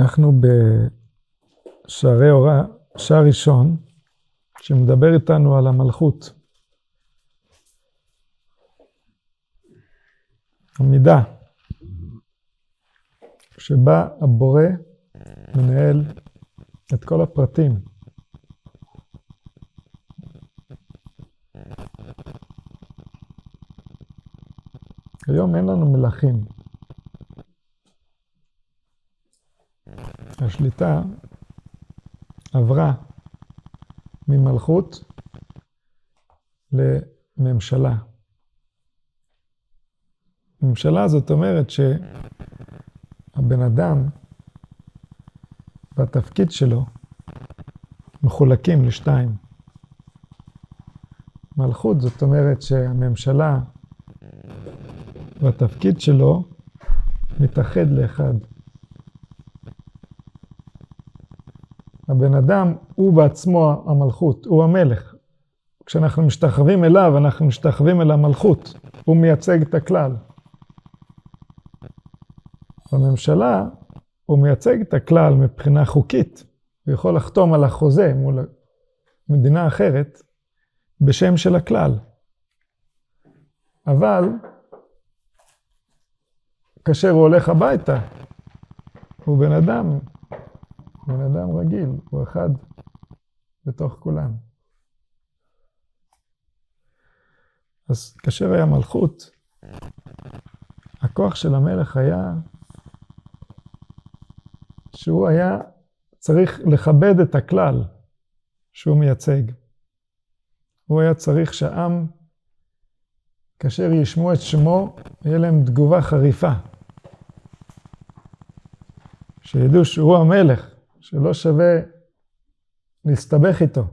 אנחנו בשערי הוראה, שער ראשון, שמדבר איתנו על המלכות. המידה שבה הבורא מנהל את כל הפרטים. היום אין לנו מלכים. השליטה עברה ממלכות לממשלה. ממשלה זאת אומרת שהבן אדם והתפקיד שלו מחולקים לשתיים. מלכות זאת אומרת שהממשלה והתפקיד שלו מתאחד לאחד. הבן אדם הוא בעצמו המלכות, הוא המלך. כשאנחנו משתחווים אליו, אנחנו משתחווים אל המלכות. הוא מייצג את הכלל. בממשלה, הוא מייצג את הכלל מבחינה חוקית. הוא יכול לחתום על החוזה מול מדינה אחרת בשם של הכלל. אבל כאשר הוא הולך הביתה, הוא בן אדם, בן אדם רגיל, הוא אחד בתוך כולם. אז כאשר היה מלכות, הכוח של המלך היה שהוא היה צריך לכבד את הכלל שהוא מייצג. הוא היה צריך שהעם, כאשר ישמעו את שמו, יהיה להם תגובה חריפה. שידעו שהוא המלך, שלא שווה להסתבך איתו.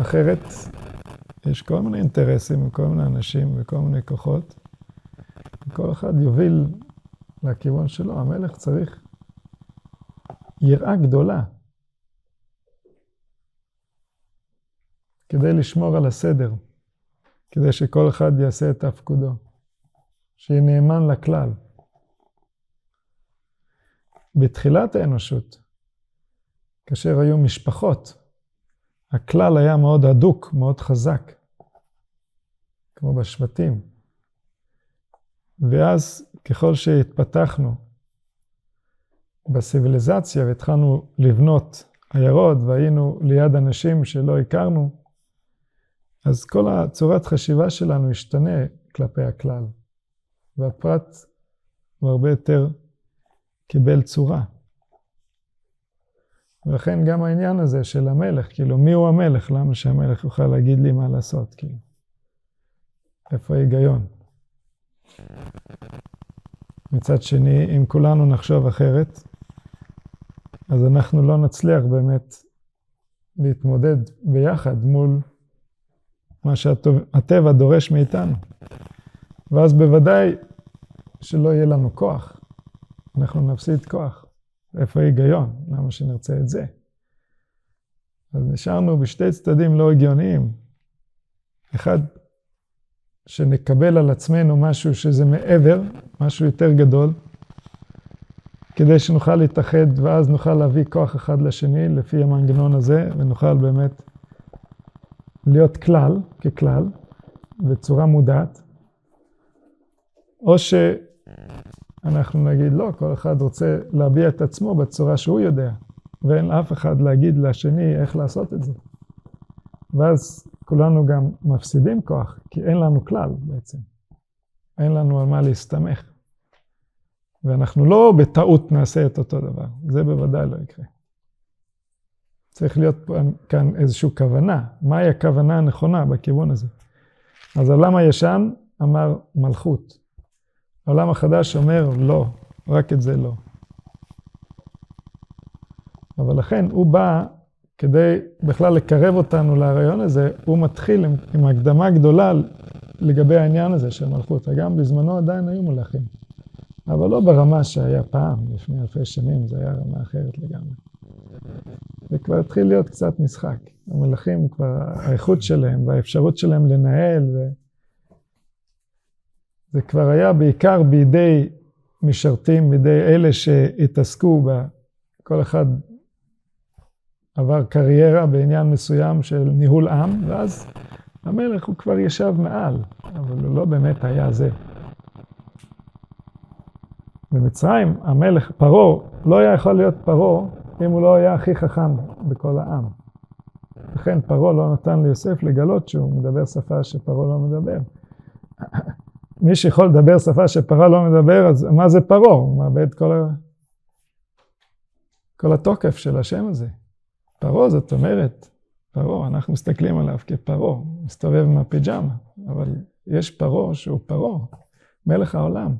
אחרת, יש כל מיני אינטרסים וכל מיני אנשים וכל מיני כוחות. כל אחד יוביל לכיוון שלו. המלך צריך יראה גדולה כדי לשמור על הסדר, כדי שכל אחד יעשה את תפקודו, שיהיה נאמן לכלל. בתחילת האנושות, כאשר היו משפחות, הכלל היה מאוד הדוק, מאוד חזק, כמו בשבטים. ואז ככל שהתפתחנו בסיביליזציה והתחלנו לבנות עיירות והיינו ליד אנשים שלא הכרנו, אז כל הצורת חשיבה שלנו השתנה כלפי הכלל, והפרט הוא הרבה יותר קיבל צורה. ולכן גם העניין הזה של המלך, כאילו, מי הוא המלך? למה שהמלך יוכל להגיד לי מה לעשות, כאילו? איפה ההיגיון? מצד שני, אם כולנו נחשוב אחרת, אז אנחנו לא נצליח באמת להתמודד ביחד מול מה שהטבע דורש מאיתנו. ואז בוודאי שלא יהיה לנו כוח. אנחנו נפסיד כוח. איפה ההיגיון? למה שנרצה את זה? אז נשארנו בשתי צדדים לא הגיוניים. אחד, שנקבל על עצמנו משהו שזה מעבר, משהו יותר גדול, כדי שנוכל להתאחד ואז נוכל להביא כוח אחד לשני לפי המנגנון הזה, ונוכל באמת להיות כלל, ככלל, בצורה מודעת, או ש... אנחנו נגיד לא, כל אחד רוצה להביע את עצמו בצורה שהוא יודע, ואין אף אחד להגיד לשני איך לעשות את זה. ואז כולנו גם מפסידים כוח, כי אין לנו כלל בעצם. אין לנו על מה להסתמך. ואנחנו לא בטעות נעשה את אותו דבר, זה בוודאי לא יקרה. צריך להיות כאן איזושהי כוונה, מהי הכוונה הנכונה בכיוון הזה. אז העולם הישן אמר מלכות. העולם החדש אומר לא, רק את זה לא. אבל לכן הוא בא כדי בכלל לקרב אותנו לרעיון הזה, הוא מתחיל עם, עם הקדמה גדולה לגבי העניין הזה של מלכות. גם בזמנו עדיין היו מלכים, אבל לא ברמה שהיה פעם, לפני אלפי שנים, זה היה רמה אחרת לגמרי. זה כבר התחיל להיות קצת משחק. המלכים כבר, האיכות שלהם והאפשרות שלהם לנהל, ו... זה כבר היה בעיקר בידי משרתים, בידי אלה שהתעסקו כל אחד עבר קריירה בעניין מסוים של ניהול עם, ואז המלך הוא כבר ישב מעל, אבל הוא לא באמת היה זה. במצרים המלך, פרעה, לא היה יכול להיות פרעה אם הוא לא היה הכי חכם בכל העם. לכן פרעה לא נתן ליוסף לגלות שהוא מדבר שפה שפרעה לא מדבר. מי שיכול לדבר שפה שפרעה לא מדבר, אז מה זה פרעה? הוא מאבד כל, ה... כל התוקף של השם הזה. פרעה זאת אומרת, פרעה, אנחנו מסתכלים עליו כפרעה, מסתובב עם הפיג'מה, אבל יש פרעה שהוא פרעה, מלך העולם.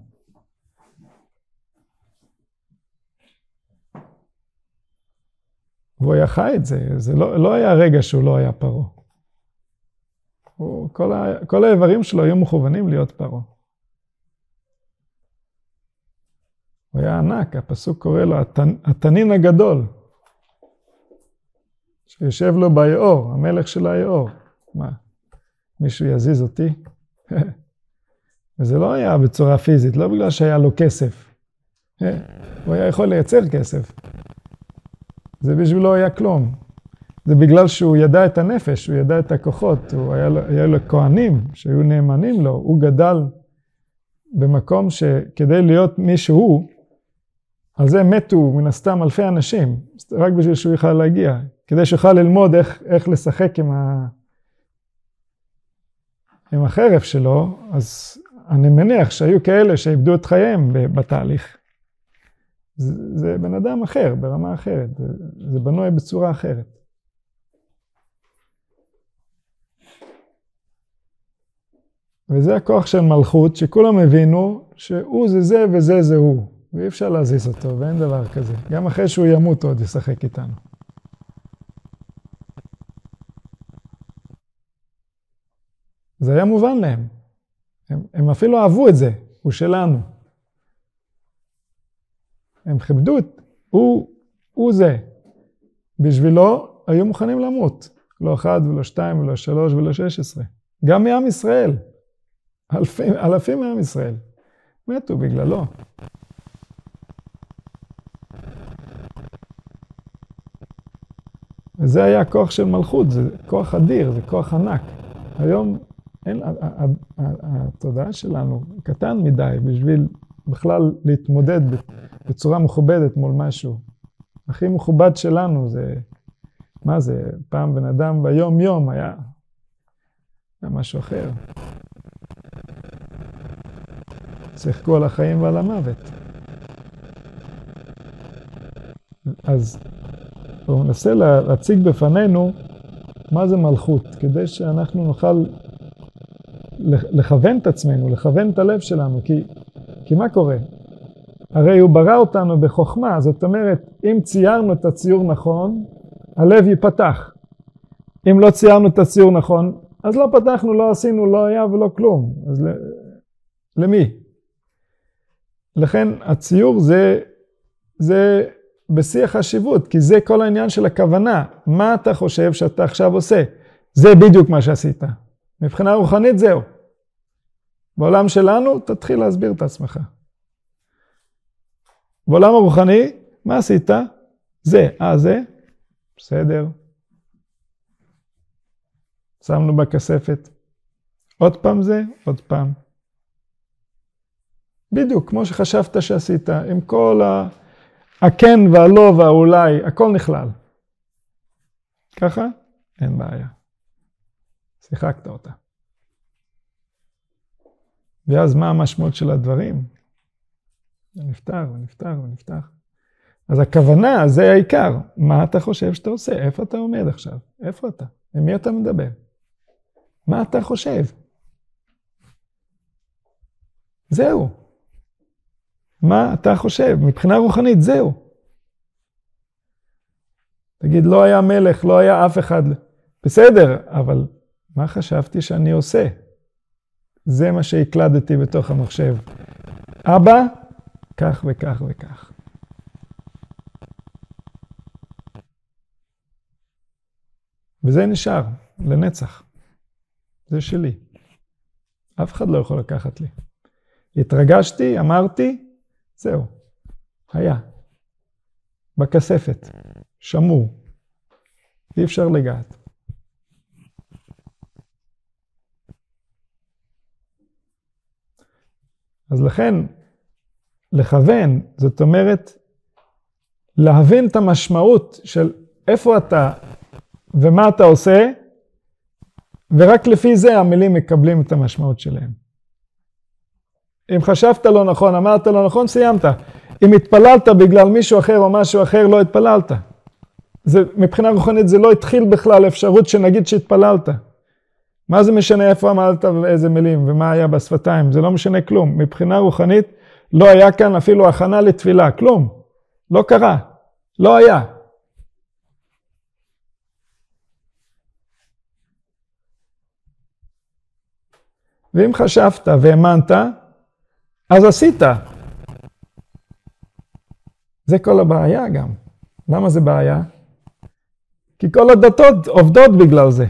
והוא היה חי את זה, זה לא, לא היה רגע שהוא לא היה פרעה. כל, ה, כל האיברים שלו היו מכוונים להיות פרעה. הוא היה ענק, הפסוק קורא לו התנ, התנין הגדול, שיושב לו ביאור, המלך של היאור. מה, מישהו יזיז אותי? וזה לא היה בצורה פיזית, לא בגלל שהיה לו כסף. הוא היה יכול לייצר כסף. זה בשבילו היה כלום. זה בגלל שהוא ידע את הנפש, הוא ידע את הכוחות, הוא היה, לו, היה לו כהנים שהיו נאמנים לו, הוא גדל במקום שכדי להיות מי שהוא, על זה מתו מן הסתם אלפי אנשים, רק בשביל שהוא יוכל להגיע, כדי שיוכל ללמוד איך, איך לשחק עם, ה... עם החרב שלו, אז אני מניח שהיו כאלה שאיבדו את חייהם בתהליך. זה, זה בן אדם אחר, ברמה אחרת, זה, זה בנוי בצורה אחרת. וזה הכוח של מלכות, שכולם הבינו שהוא זה זה וזה זה הוא, ואי אפשר להזיז אותו, ואין דבר כזה. גם אחרי שהוא ימות הוא עוד ישחק איתנו. זה היה מובן להם. הם, הם אפילו אהבו את זה, הוא שלנו. הם כיבדו את, הוא, הוא זה. בשבילו היו מוכנים למות. לא אחד ולא שתיים ולא שלוש ולא שש עשרה. גם מעם ישראל. אלפים, אלפים מעם ישראל. מתו בגללו. וזה היה כוח של מלכות, זה כוח אדיר, זה כוח ענק. היום אין, התודעה שלנו קטן מדי בשביל בכלל להתמודד בצורה מכובדת מול משהו. הכי מכובד שלנו זה, מה זה, פעם בן אדם ביום יום היה, היה משהו אחר. שיחקו על החיים ועל המוות. אז הוא מנסה להציג בפנינו מה זה מלכות, כדי שאנחנו נוכל לכוון את עצמנו, לכוון את הלב שלנו, כי, כי מה קורה? הרי הוא ברא אותנו בחוכמה, זאת אומרת, אם ציירנו את הציור נכון, הלב ייפתח. אם לא ציירנו את הציור נכון, אז לא פתחנו, לא עשינו, לא היה ולא כלום. אז למי? לכן הציור זה, זה בשיא החשיבות, כי זה כל העניין של הכוונה. מה אתה חושב שאתה עכשיו עושה? זה בדיוק מה שעשית. מבחינה רוחנית זהו. בעולם שלנו, תתחיל להסביר את עצמך. בעולם הרוחני, מה עשית? זה, אה, זה, בסדר. שמנו בכספת. עוד פעם זה, עוד פעם. בדיוק, כמו שחשבת שעשית, עם כל ה... הכן והלא והאולי, הכל נכלל. ככה? אין בעיה. שיחקת אותה. ואז מה המשמעות של הדברים? זה נפתר ונפתר ונפתח. אז הכוונה, זה העיקר. מה אתה חושב שאתה עושה? איפה אתה עומד עכשיו? איפה אתה? עם מי אתה מדבר? מה אתה חושב? זהו. מה אתה חושב? מבחינה רוחנית, זהו. תגיד, לא היה מלך, לא היה אף אחד. בסדר, אבל מה חשבתי שאני עושה? זה מה שהקלדתי בתוך המחשב. אבא, כך וכך וכך. וזה נשאר לנצח. זה שלי. אף אחד לא יכול לקחת לי. התרגשתי, אמרתי, זהו, היה. בכספת, שמור, אי אפשר לגעת. אז לכן, לכוון, זאת אומרת, להבין את המשמעות של איפה אתה ומה אתה עושה, ורק לפי זה המילים מקבלים את המשמעות שלהם. אם חשבת לא נכון, אמרת לא נכון, סיימת. אם התפללת בגלל מישהו אחר או משהו אחר, לא התפללת. זה, מבחינה רוחנית זה לא התחיל בכלל אפשרות שנגיד שהתפללת. מה זה משנה איפה אמרת ואיזה מילים ומה היה בשפתיים, זה לא משנה כלום. מבחינה רוחנית לא היה כאן אפילו הכנה לתפילה, כלום. לא קרה, לא היה. ואם חשבת והאמנת, אז עשית. זה כל הבעיה גם. למה זה בעיה? כי כל הדתות עובדות בגלל זה.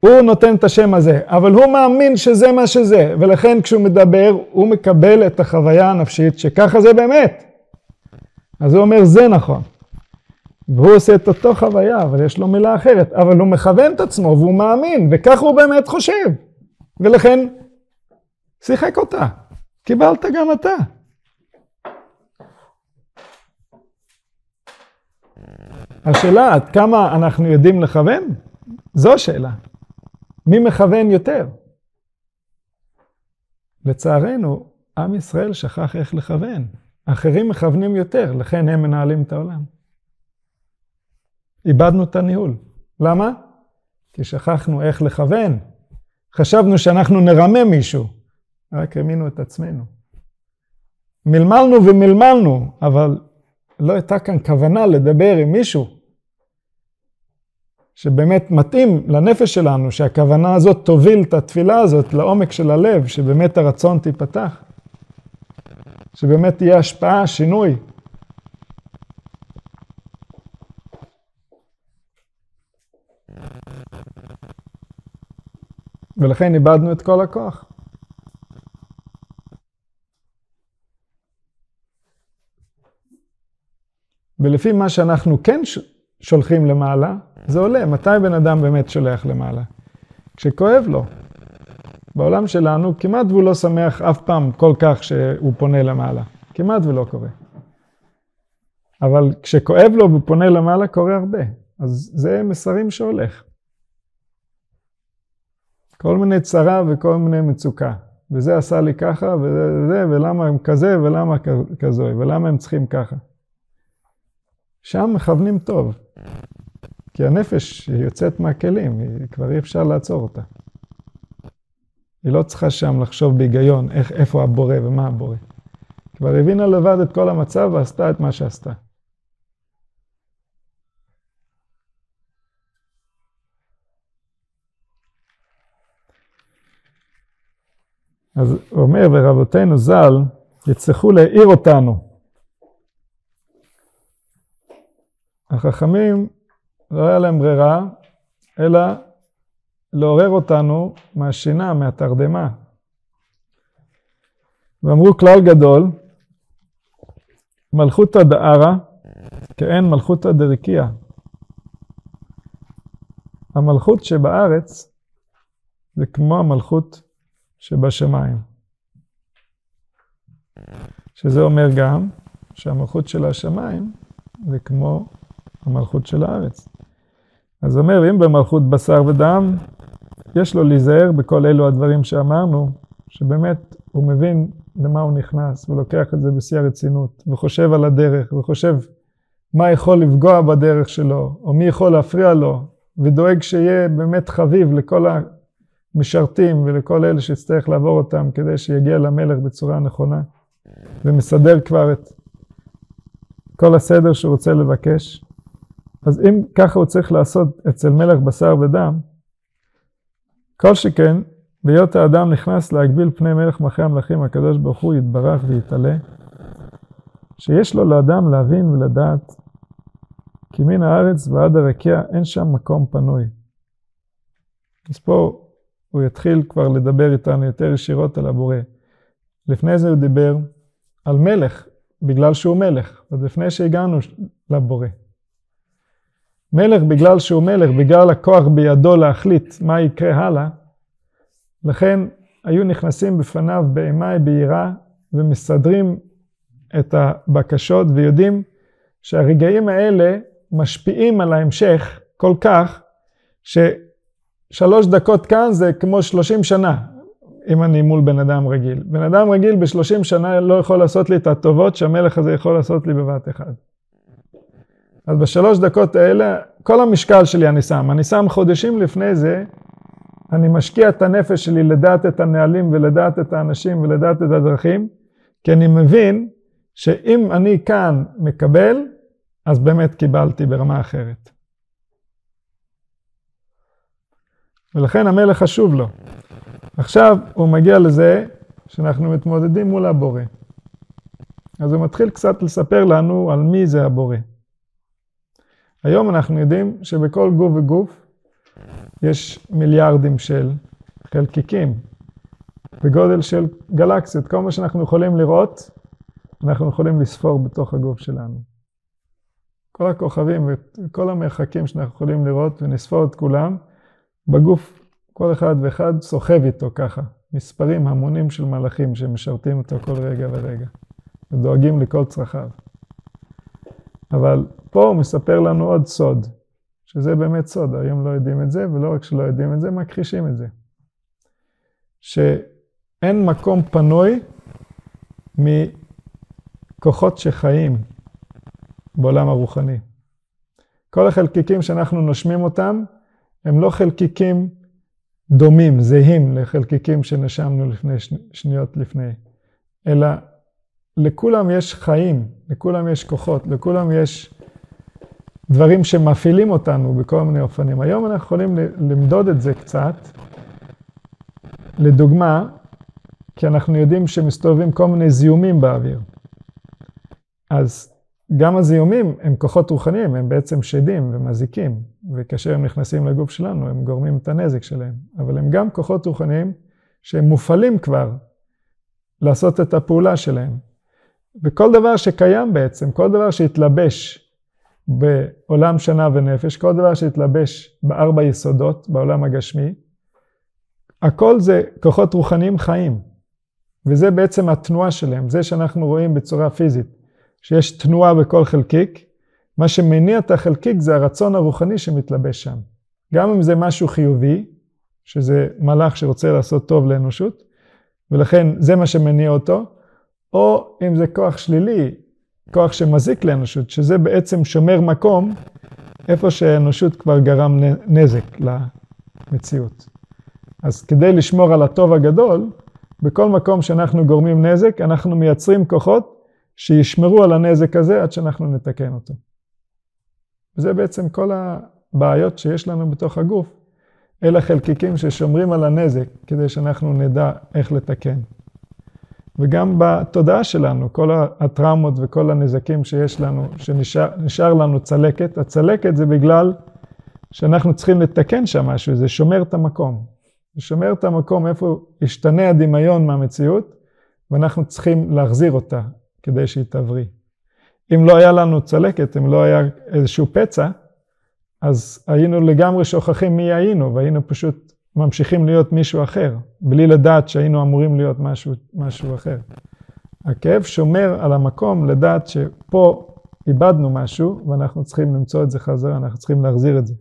הוא נותן את השם הזה, אבל הוא מאמין שזה מה שזה, ולכן כשהוא מדבר, הוא מקבל את החוויה הנפשית שככה זה באמת. אז הוא אומר, זה נכון. והוא עושה את אותו חוויה, אבל יש לו מילה אחרת, אבל הוא מכוון את עצמו והוא מאמין, וככה הוא באמת חושב. ולכן, שיחק אותה. קיבלת גם אתה. השאלה עד כמה אנחנו יודעים לכוון? זו השאלה. מי מכוון יותר? לצערנו, עם ישראל שכח איך לכוון. אחרים מכוונים יותר, לכן הם מנהלים את העולם. איבדנו את הניהול. למה? כי שכחנו איך לכוון. חשבנו שאנחנו נרמה מישהו, רק האמינו את עצמנו. מלמלנו ומלמלנו, אבל לא הייתה כאן כוונה לדבר עם מישהו שבאמת מתאים לנפש שלנו, שהכוונה הזאת תוביל את התפילה הזאת לעומק של הלב, שבאמת הרצון תיפתח, שבאמת תהיה השפעה, שינוי. ולכן איבדנו את כל הכוח. ולפי מה שאנחנו כן שולחים למעלה, זה עולה. מתי בן אדם באמת שולח למעלה? כשכואב לו. בעולם שלנו כמעט והוא לא שמח אף פעם כל כך שהוא פונה למעלה. כמעט ולא קורה. אבל כשכואב לו והוא פונה למעלה קורה הרבה. אז זה מסרים שהולך. כל מיני צרה וכל מיני מצוקה. וזה עשה לי ככה, וזה, ולמה הם כזה, ולמה כזו, ולמה הם צריכים ככה. שם מכוונים טוב. כי הנפש יוצאת מהכלים, היא כבר אי אפשר לעצור אותה. היא לא צריכה שם לחשוב בהיגיון איך, איפה הבורא ומה הבורא. כבר הבינה לבד את כל המצב ועשתה את מה שעשתה. אז הוא אומר, ורבותינו ז"ל יצטרכו להעיר אותנו. החכמים, לא היה להם ברירה, אלא לעורר אותנו מהשינה, מהתרדמה. ואמרו כלל גדול, מלכותא דערא כאין מלכותא דרקיע. המלכות שבארץ זה כמו המלכות שבשמיים. שזה אומר גם שהמלכות של השמיים זה כמו המלכות של הארץ. אז אומר, אם במלכות בשר ודם, יש לו להיזהר בכל אלו הדברים שאמרנו, שבאמת הוא מבין למה הוא נכנס, ולוקח את זה בשיא הרצינות, וחושב על הדרך, וחושב מה יכול לפגוע בדרך שלו, או מי יכול להפריע לו, ודואג שיהיה באמת חביב לכל המשרתים ולכל אלה שיצטרך לעבור אותם כדי שיגיע למלך בצורה נכונה, ומסדר כבר את כל הסדר שהוא רוצה לבקש. אז אם ככה הוא צריך לעשות אצל מלך בשר ודם, כל שכן, בהיות האדם נכנס להגביל פני מלך מלכי המלכים, הקדוש ברוך הוא יתברך ויתעלה, שיש לו לאדם להבין ולדעת כי מן הארץ ועד הרקיע אין שם מקום פנוי. אז פה הוא יתחיל כבר לדבר איתנו יותר ישירות על הבורא. לפני זה הוא דיבר על מלך בגלל שהוא מלך, עוד לפני שהגענו לבורא. מלך בגלל שהוא מלך, בגלל הכוח בידו להחליט מה יקרה הלאה, לכן היו נכנסים בפניו באימה ביראה ומסדרים את הבקשות ויודעים שהרגעים האלה משפיעים על ההמשך כל כך, ששלוש דקות כאן זה כמו שלושים שנה, אם אני מול בן אדם רגיל. בן אדם רגיל בשלושים שנה לא יכול לעשות לי את הטובות שהמלך הזה יכול לעשות לי בבת אחד. אז בשלוש דקות האלה, כל המשקל שלי אני שם. אני שם חודשים לפני זה, אני משקיע את הנפש שלי לדעת את הנהלים ולדעת את האנשים ולדעת את הדרכים, כי אני מבין שאם אני כאן מקבל, אז באמת קיבלתי ברמה אחרת. ולכן המלך חשוב לו. עכשיו הוא מגיע לזה שאנחנו מתמודדים מול הבורא. אז הוא מתחיל קצת לספר לנו על מי זה הבורא. היום אנחנו יודעים שבכל גוף וגוף יש מיליארדים של חלקיקים בגודל של גלקסיות. כל מה שאנחנו יכולים לראות, אנחנו יכולים לספור בתוך הגוף שלנו. כל הכוכבים וכל המרחקים שאנחנו יכולים לראות ונספור את כולם, בגוף כל אחד ואחד סוחב איתו ככה. מספרים המונים של מלאכים שמשרתים אותו כל רגע ורגע ודואגים לכל צרכיו. אבל פה הוא מספר לנו עוד סוד, שזה באמת סוד, היום לא יודעים את זה, ולא רק שלא יודעים את זה, מכחישים את זה. שאין מקום פנוי מכוחות שחיים בעולם הרוחני. כל החלקיקים שאנחנו נושמים אותם, הם לא חלקיקים דומים, זהים לחלקיקים שנשמנו לפני שניות לפני, אלא לכולם יש חיים, לכולם יש כוחות, לכולם יש דברים שמפעילים אותנו בכל מיני אופנים. היום אנחנו יכולים למדוד את זה קצת. לדוגמה, כי אנחנו יודעים שמסתובבים כל מיני זיהומים באוויר. אז גם הזיהומים הם כוחות רוחניים, הם בעצם שדים ומזיקים, וכאשר הם נכנסים לגוף שלנו, הם גורמים את הנזק שלהם. אבל הם גם כוחות רוחניים שהם מופעלים כבר לעשות את הפעולה שלהם. וכל דבר שקיים בעצם, כל דבר שהתלבש בעולם שנה ונפש, כל דבר שהתלבש בארבע יסודות, בעולם הגשמי, הכל זה כוחות רוחניים חיים. וזה בעצם התנועה שלהם, זה שאנחנו רואים בצורה פיזית, שיש תנועה בכל חלקיק, מה שמניע את החלקיק זה הרצון הרוחני שמתלבש שם. גם אם זה משהו חיובי, שזה מלאך שרוצה לעשות טוב לאנושות, ולכן זה מה שמניע אותו, או אם זה כוח שלילי, כוח שמזיק לאנושות, שזה בעצם שומר מקום איפה שהאנושות כבר גרם נזק למציאות. אז כדי לשמור על הטוב הגדול, בכל מקום שאנחנו גורמים נזק, אנחנו מייצרים כוחות שישמרו על הנזק הזה עד שאנחנו נתקן אותו. וזה בעצם כל הבעיות שיש לנו בתוך הגוף, אלה חלקיקים ששומרים על הנזק כדי שאנחנו נדע איך לתקן. וגם בתודעה שלנו, כל הטראומות וכל הנזקים שיש לנו, שנשאר לנו צלקת, הצלקת זה בגלל שאנחנו צריכים לתקן שם משהו, זה שומר את המקום. זה שומר את המקום איפה ישתנה הדמיון מהמציאות, ואנחנו צריכים להחזיר אותה כדי שהיא תבריא. אם לא היה לנו צלקת, אם לא היה איזשהו פצע, אז היינו לגמרי שוכחים מי היינו, והיינו פשוט ממשיכים להיות מישהו אחר, בלי לדעת שהיינו אמורים להיות משהו, משהו אחר. הכאב שומר על המקום לדעת שפה איבדנו משהו ואנחנו צריכים למצוא את זה חזרה, אנחנו צריכים להחזיר את זה.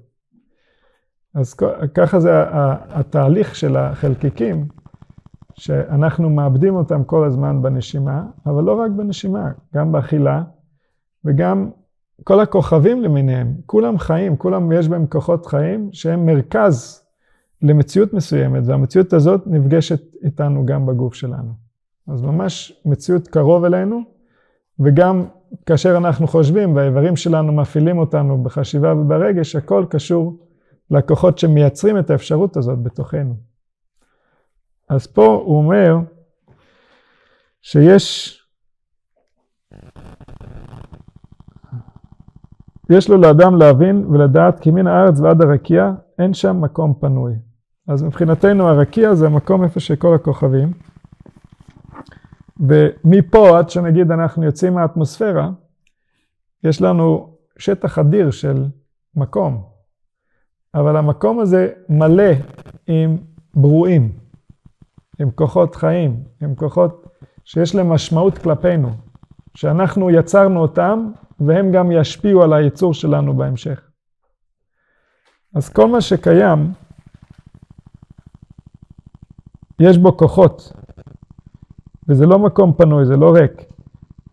אז ככה זה התהליך של החלקיקים, שאנחנו מאבדים אותם כל הזמן בנשימה, אבל לא רק בנשימה, גם באכילה וגם כל הכוכבים למיניהם, כולם חיים, כולם יש בהם כוחות חיים שהם מרכז למציאות מסוימת, והמציאות הזאת נפגשת איתנו גם בגוף שלנו. אז ממש מציאות קרוב אלינו, וגם כאשר אנחנו חושבים והאיברים שלנו מפעילים אותנו בחשיבה וברגש, הכל קשור לכוחות שמייצרים את האפשרות הזאת בתוכנו. אז פה הוא אומר שיש יש לו לאדם להבין ולדעת כי מן הארץ ועד הרקיע אין שם מקום פנוי. אז מבחינתנו הרקיע זה המקום איפה שכל הכוכבים ומפה עד שנגיד אנחנו יוצאים מהאטמוספירה, יש לנו שטח אדיר של מקום, אבל המקום הזה מלא עם ברואים, עם כוחות חיים, עם כוחות שיש להם משמעות כלפינו, שאנחנו יצרנו אותם והם גם ישפיעו על הייצור שלנו בהמשך. אז כל מה שקיים, יש בו כוחות, וזה לא מקום פנוי, זה לא ריק,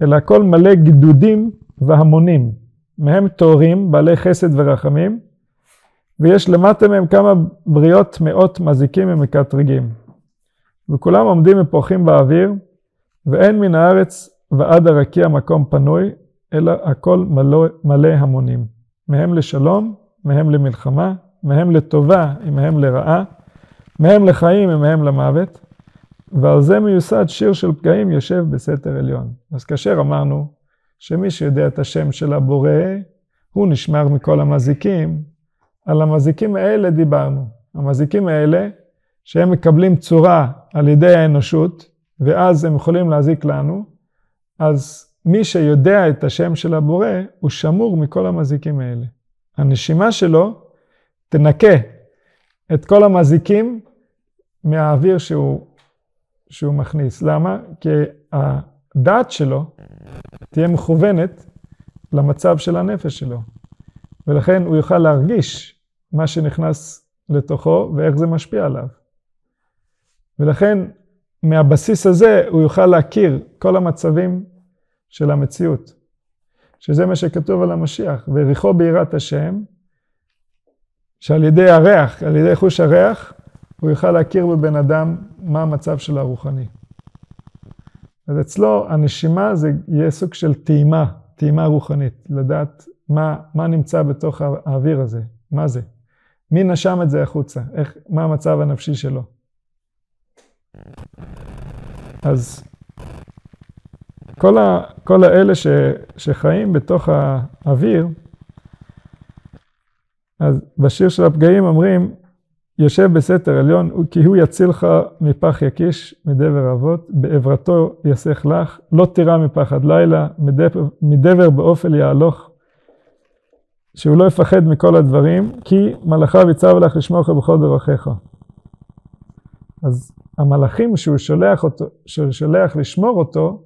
אלא הכל מלא גדודים והמונים, מהם טהורים, בעלי חסד ורחמים, ויש למטה מהם כמה בריות מאות מזיקים ומקטרגים. וכולם עומדים ופורחים באוויר, ואין מן הארץ ועד הרקיע מקום פנוי, אלא הכל מלא, מלא המונים. מהם לשלום, מהם למלחמה, מהם לטובה, מהם לרעה, מהם לחיים, מהם למוות. ועל זה מיוסד שיר של פגעים יושב בסתר עליון. אז כאשר אמרנו שמי שיודע את השם של הבורא, הוא נשמר מכל המזיקים, על המזיקים האלה דיברנו. המזיקים האלה, שהם מקבלים צורה על ידי האנושות, ואז הם יכולים להזיק לנו, אז מי שיודע את השם של הבורא, הוא שמור מכל המזיקים האלה. הנשימה שלו תנקה את כל המזיקים מהאוויר שהוא, שהוא מכניס. למה? כי הדעת שלו תהיה מכוונת למצב של הנפש שלו, ולכן הוא יוכל להרגיש מה שנכנס לתוכו ואיך זה משפיע עליו. ולכן מהבסיס הזה הוא יוכל להכיר כל המצבים של המציאות, שזה מה שכתוב על המשיח, וריחו ביראת השם, שעל ידי הריח, על ידי חוש הריח, הוא יוכל להכיר בבן אדם מה המצב של הרוחני. אז אצלו הנשימה זה יהיה סוג של טעימה, טעימה רוחנית, לדעת מה, מה נמצא בתוך האוויר הזה, מה זה. מי נשם את זה החוצה, איך, מה המצב הנפשי שלו. אז כל, ה, כל האלה ש, שחיים בתוך האוויר, אז בשיר של הפגעים אומרים, יושב בסתר עליון, כי הוא יצילך מפח יקיש, מדבר אבות, בעברתו יסך לך, לא תירא מפחד לילה, מדבר, מדבר באופל יהלוך, שהוא לא יפחד מכל הדברים, כי מלאכיו יצב לך לשמורך בכל דרכיך. אז המלאכים שהוא שולח, אותו, שהוא שולח לשמור אותו,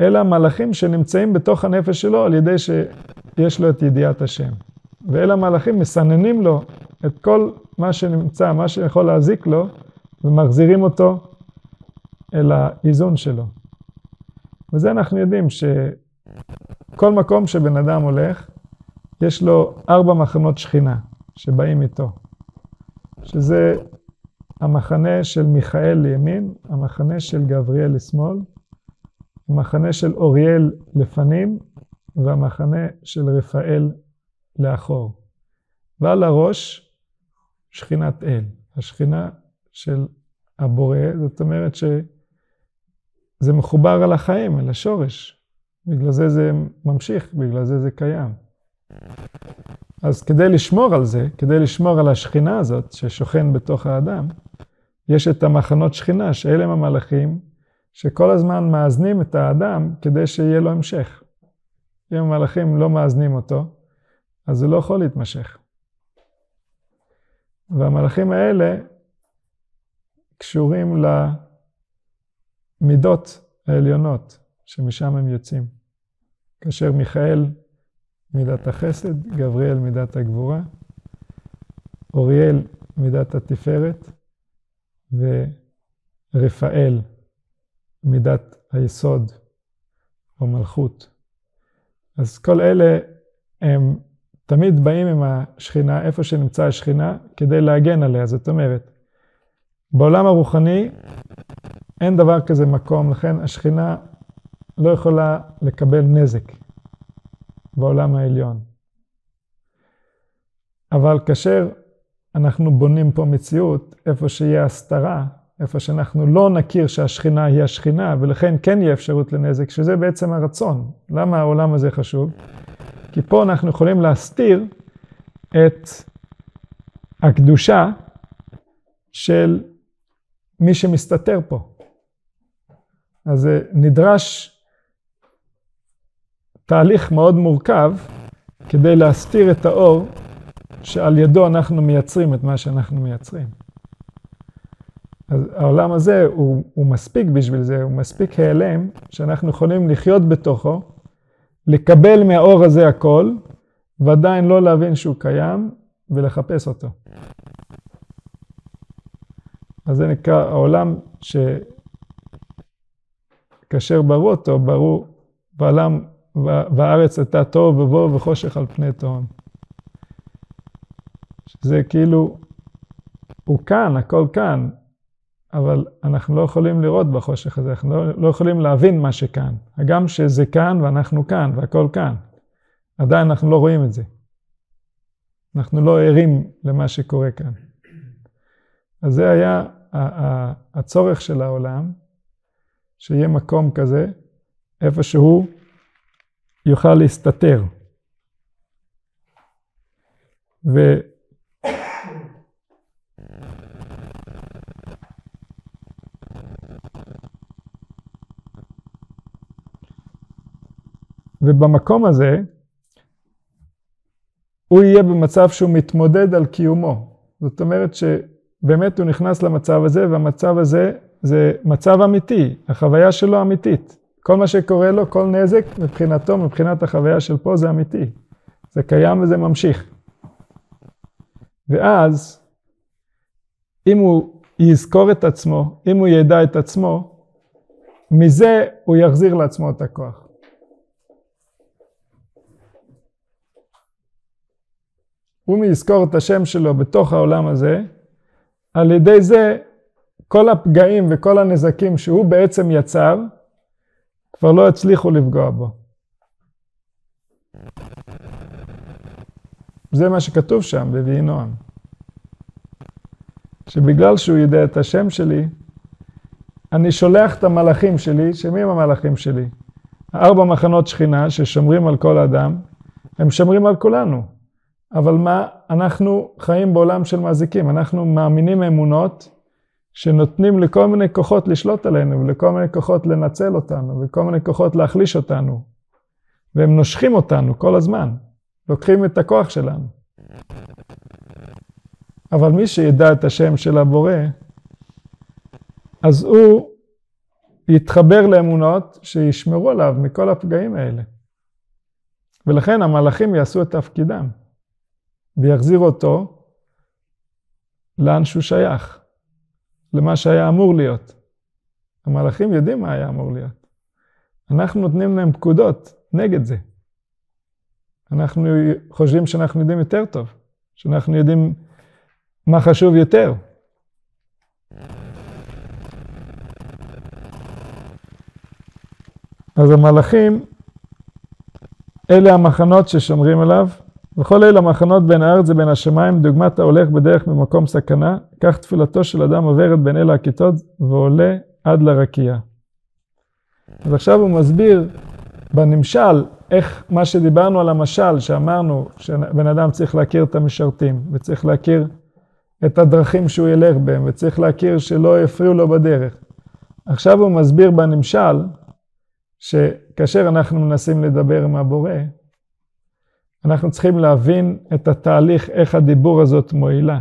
אלה המלאכים שנמצאים בתוך הנפש שלו על ידי שיש לו את ידיעת השם. ואלה המלאכים מסננים לו את כל מה שנמצא, מה שיכול להזיק לו, ומחזירים אותו אל האיזון שלו. וזה אנחנו יודעים שכל מקום שבן אדם הולך, יש לו ארבע מחנות שכינה שבאים איתו, שזה המחנה של מיכאל לימין, המחנה של גבריאל לשמאל, המחנה של אוריאל לפנים והמחנה של רפאל לאחור. ועל הראש שכינת אל, השכינה של הבורא, זאת אומרת שזה מחובר על החיים, אל השורש. בגלל זה זה ממשיך, בגלל זה זה קיים. אז כדי לשמור על זה, כדי לשמור על השכינה הזאת ששוכן בתוך האדם, יש את המחנות שכינה, שאלה הם המלאכים שכל הזמן מאזנים את האדם כדי שיהיה לו המשך. אם המלאכים לא מאזנים אותו, אז זה לא יכול להתמשך. והמלאכים האלה קשורים למידות העליונות שמשם הם יוצאים. כאשר מיכאל מידת החסד, גבריאל מידת הגבורה, אוריאל מידת התפארת ורפאל מידת היסוד או מלכות. אז כל אלה הם תמיד באים עם השכינה, איפה שנמצא השכינה, כדי להגן עליה. זאת אומרת, בעולם הרוחני אין דבר כזה מקום, לכן השכינה לא יכולה לקבל נזק בעולם העליון. אבל כאשר אנחנו בונים פה מציאות, איפה שיהיה הסתרה, איפה שאנחנו לא נכיר שהשכינה היא השכינה, ולכן כן יהיה אפשרות לנזק, שזה בעצם הרצון. למה העולם הזה חשוב? כי פה אנחנו יכולים להסתיר את הקדושה של מי שמסתתר פה. אז נדרש תהליך מאוד מורכב כדי להסתיר את האור שעל ידו אנחנו מייצרים את מה שאנחנו מייצרים. אז העולם הזה הוא, הוא מספיק בשביל זה, הוא מספיק העלם, שאנחנו יכולים לחיות בתוכו, לקבל מהאור הזה הכל, ועדיין לא להבין שהוא קיים, ולחפש אותו. אז זה נקרא העולם שכאשר ברו אותו, ברו בעולם והארץ הייתה תוהו ובוהו וחושך על פני תהום. שזה כאילו, הוא כאן, הכל כאן, אבל אנחנו לא יכולים לראות בחושך הזה, אנחנו לא, לא יכולים להבין מה שכאן. הגם שזה כאן ואנחנו כאן והכל כאן, עדיין אנחנו לא רואים את זה. אנחנו לא ערים למה שקורה כאן. אז זה היה הצורך של העולם, שיהיה מקום כזה, איפה שהוא יוכל להסתתר. ו... ובמקום הזה, הוא יהיה במצב שהוא מתמודד על קיומו. זאת אומרת שבאמת הוא נכנס למצב הזה, והמצב הזה זה מצב אמיתי, החוויה שלו אמיתית. כל מה שקורה לו, כל נזק, מבחינתו, מבחינת החוויה של פה, זה אמיתי. זה קיים וזה ממשיך. ואז, אם הוא יזכור את עצמו, אם הוא ידע את עצמו, מזה הוא יחזיר לעצמו את הכוח. הוא יזכור את השם שלו בתוך העולם הזה, על ידי זה כל הפגעים וכל הנזקים שהוא בעצם יצר, כבר לא הצליחו לפגוע בו. זה מה שכתוב שם ב"ויהי נועם". שבגלל שהוא יודע את השם שלי, אני שולח את המלאכים שלי, שמי הם המלאכים שלי? ארבע מחנות שכינה ששומרים על כל אדם, הם שומרים על כולנו. אבל מה, אנחנו חיים בעולם של מזיקים, אנחנו מאמינים אמונות שנותנים לכל מיני כוחות לשלוט עלינו, ולכל מיני כוחות לנצל אותנו, ולכל מיני כוחות להחליש אותנו. והם נושכים אותנו כל הזמן, לוקחים את הכוח שלנו. אבל מי שידע את השם של הבורא, אז הוא יתחבר לאמונות שישמרו עליו מכל הפגעים האלה. ולכן המלאכים יעשו את תפקידם. ויחזיר אותו לאן שהוא שייך, למה שהיה אמור להיות. המלאכים יודעים מה היה אמור להיות. אנחנו נותנים להם פקודות נגד זה. אנחנו חושבים שאנחנו יודעים יותר טוב, שאנחנו יודעים מה חשוב יותר. אז המלאכים, אלה המחנות ששומרים עליו, וכל אלה המחנות בין הארץ ובין השמיים, דוגמת ההולך בדרך ממקום סכנה, כך תפילתו של אדם עוברת בין אלה הכיתות ועולה עד לרקיע. אז עכשיו הוא מסביר בנמשל, איך מה שדיברנו על המשל, שאמרנו שבן אדם צריך להכיר את המשרתים, וצריך להכיר את הדרכים שהוא ילך בהם, וצריך להכיר שלא יפריעו לו בדרך. עכשיו הוא מסביר בנמשל, שכאשר אנחנו מנסים לדבר עם הבורא, אנחנו צריכים להבין את התהליך, איך הדיבור הזאת מועילה.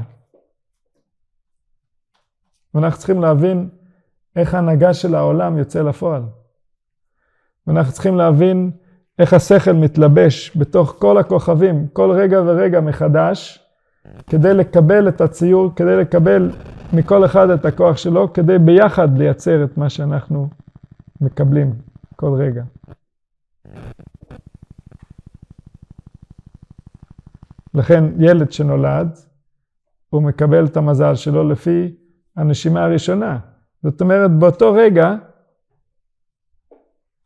ואנחנו צריכים להבין איך ההנהגה של העולם יוצא לפועל. ואנחנו צריכים להבין איך השכל מתלבש בתוך כל הכוכבים, כל רגע ורגע מחדש, כדי לקבל את הציור, כדי לקבל מכל אחד את הכוח שלו, כדי ביחד לייצר את מה שאנחנו מקבלים כל רגע. לכן ילד שנולד, הוא מקבל את המזל שלו לפי הנשימה הראשונה. זאת אומרת, באותו רגע,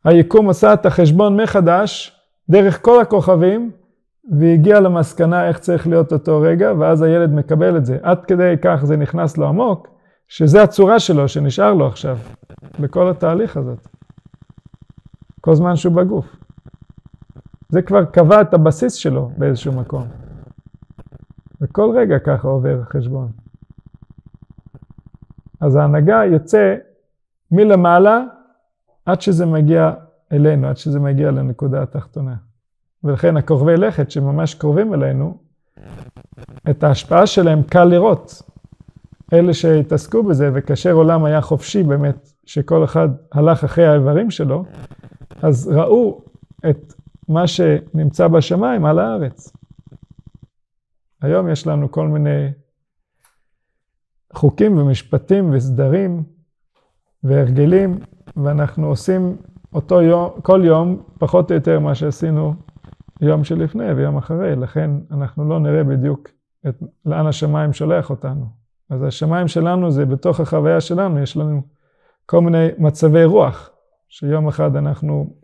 היקום עשה את החשבון מחדש, דרך כל הכוכבים, והגיע למסקנה איך צריך להיות אותו רגע, ואז הילד מקבל את זה. עד כדי כך זה נכנס לו עמוק, שזה הצורה שלו, שנשאר לו עכשיו, בכל התהליך הזאת. כל זמן שהוא בגוף. זה כבר קבע את הבסיס שלו באיזשהו מקום. וכל רגע ככה עובר החשבון. אז ההנהגה יוצא מלמעלה עד שזה מגיע אלינו, עד שזה מגיע לנקודה התחתונה. ולכן הקרובי לכת שממש קרובים אלינו, את ההשפעה שלהם קל לראות. אלה שהתעסקו בזה, וכאשר עולם היה חופשי באמת, שכל אחד הלך אחרי האיברים שלו, אז ראו את מה שנמצא בשמיים על הארץ. היום יש לנו כל מיני חוקים ומשפטים וסדרים והרגלים, ואנחנו עושים אותו יום, כל יום פחות או יותר מה שעשינו יום שלפני ויום אחרי, לכן אנחנו לא נראה בדיוק את, לאן השמיים שולח אותנו. אז השמיים שלנו זה בתוך החוויה שלנו, יש לנו כל מיני מצבי רוח, שיום אחד אנחנו